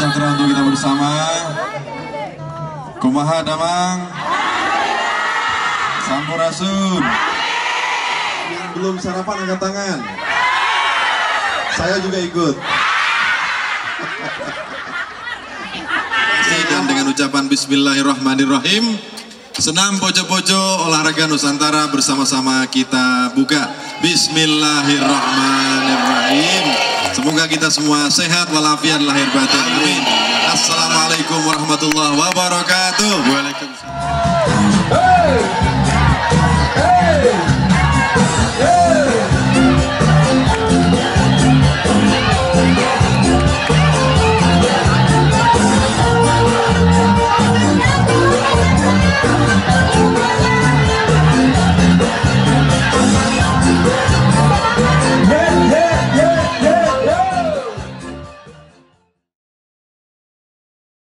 sejahtera untuk kita bersama. Kumaha damang. Sampurasun. Yang belum sarapan angkat tangan. Saya juga ikut. Dan dengan ucapan Bismillahirrahmanirrahim. Senam pojo-pojo olahraga Nusantara bersama-sama kita buka. Bismillahirrahmanirrahim. Semoga kita semua sehat walafiat lahir batin. Amin. Assalamualaikum warahmatullahi wabarakatuh. Waalaikumsalam.